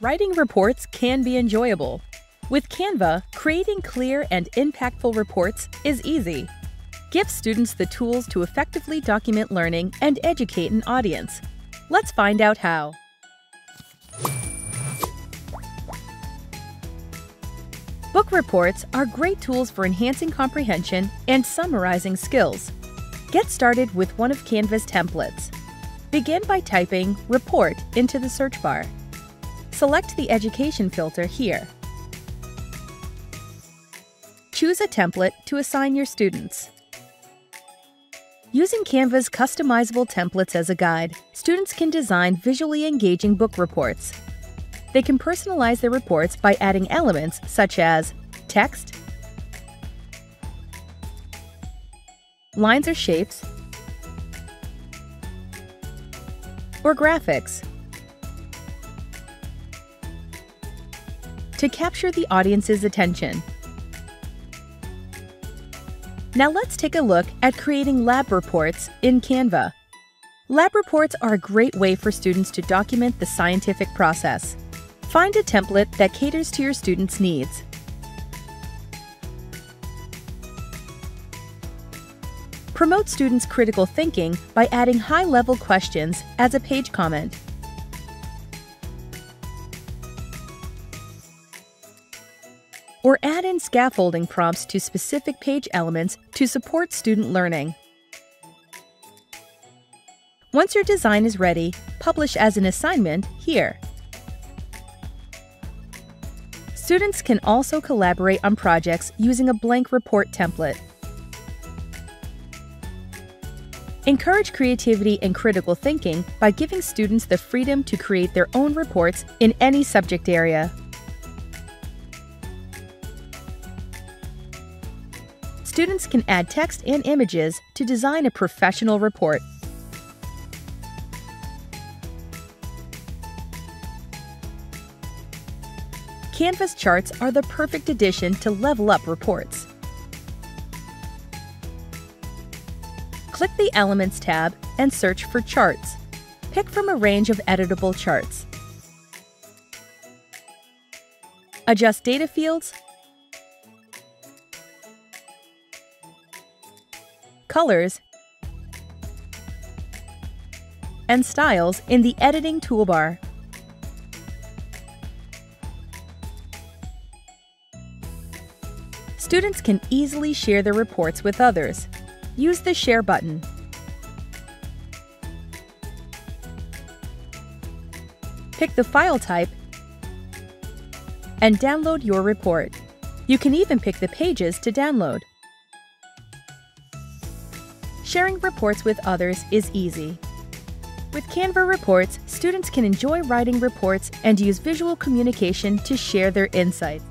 Writing reports can be enjoyable. With Canva, creating clear and impactful reports is easy. Give students the tools to effectively document learning and educate an audience. Let's find out how. Book reports are great tools for enhancing comprehension and summarizing skills. Get started with one of Canva's templates. Begin by typing Report into the search bar. Select the Education filter here. Choose a template to assign your students. Using Canva's customizable templates as a guide, students can design visually engaging book reports. They can personalize their reports by adding elements such as text, lines or shapes, or graphics. To capture the audience's attention. Now let's take a look at creating lab reports in Canva. Lab reports are a great way for students to document the scientific process. Find a template that caters to your students' needs. Promote students' critical thinking by adding high-level questions as a page comment. Or add in scaffolding prompts to specific page elements to support student learning. Once your design is ready, publish as an assignment here. Students can also collaborate on projects using a blank report template. Encourage creativity and critical thinking by giving students the freedom to create their own reports in any subject area. Students can add text and images to design a professional report. Canva's charts are the perfect addition to level up reports. Click the Elements tab and search for Charts. Pick from a range of editable charts. Adjust data fields, colors, and styles in the Editing toolbar. Students can easily share their reports with others. Use the Share button. Pick the file type and download your report. You can even pick the pages to download. Sharing reports with others is easy. With Canva Reports, students can enjoy writing reports and use visual communication to share their insights.